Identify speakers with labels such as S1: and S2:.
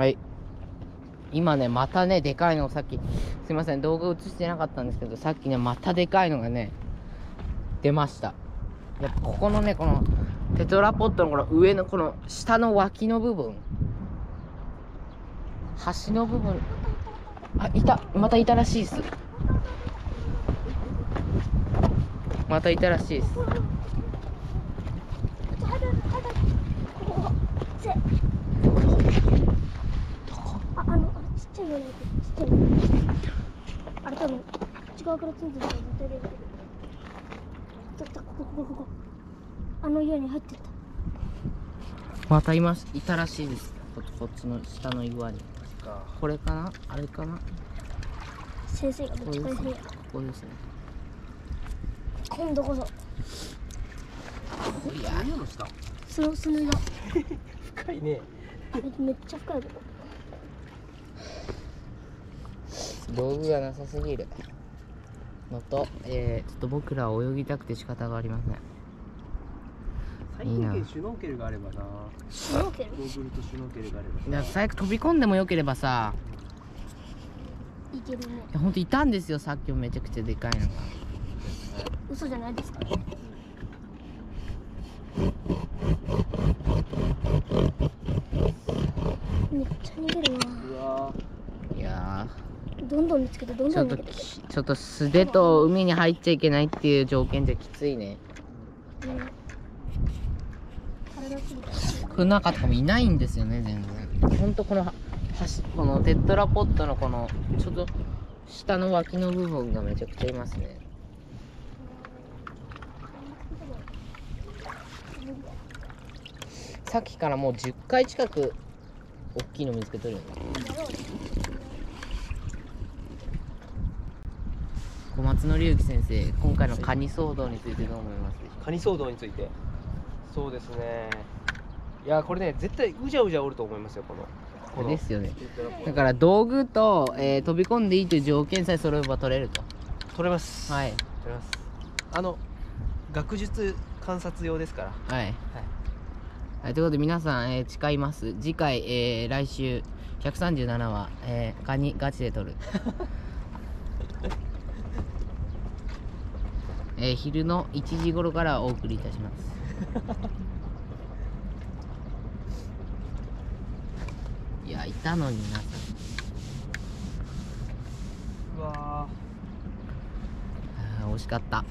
S1: はい。今ね、またね、でかいのをさっき、すいません、動画映してなかったんですけど、さっきね、またでかいのがね、出ました。やっぱここのね、この、テトラポットのこの上のこの下の脇の部分、端の部分、あ、いた、またいたらしいっす。またいたらしいっす。
S2: あ、あの、あのちっちゃいのね、ちっちゃいの。あれ多分、こっち側からついてるから絶対出てくる。だった、ここ、ここ、ここ。あの家に入ってった。
S1: またいます、いたらしいです。ここっちの下の岩に。これかな？あれかな？
S2: 先生がめっちゃ大変や。
S1: ここですね。
S2: 今度こそ、
S1: いや
S2: その、その岩。
S3: 深いね
S2: めめっちゃ深いとこ。
S1: 道具がなさすぎる。のと、えー、ちょっと僕らは泳ぎたくて仕方がありません。
S3: 最
S1: いいな。
S3: 低限シュノーケルがあればな。
S2: シュノーケル？
S3: ゴーグルとシュノーケルがあれば。
S1: いや最悪飛び込んでもよければさ。
S2: いけるね。
S1: いやほんといたんですよさっきもめちゃくちゃでかいのが。
S2: 嘘じゃないですか？めっちゃ逃げるな。
S3: うわ
S2: どんどん見つけて、どん
S1: ーちょっとちょっと素手と海に入っちゃいけないっていう条件じゃきついね
S2: る。うん。体すぎた。
S1: かもいないんですよね全然ほんとこのは端このテトラポットのこのちょっと下の脇の部分がめちゃくちゃいますねさっきからもう10回近く大きいの見つけとるよね小松則之先生今回のカニ騒動についてどう思います
S3: カニ騒動について？そうですね。いやこれね絶対うじゃうじゃおると思いますよこのこの。
S1: ですよね。だから道具と、えー飛び込んでいいという条件さえ揃えば取れると。
S3: 取れます。
S1: はい。
S3: 取れます。あの学術観察用ですから。
S1: はい、はい、ということで皆さん、えー誓います。次回、えー来週137話、えー、ガニガチで取る えー昼の1時頃からお送りいたします。いやいたのに皆さん
S3: うわ
S1: あー惜しかった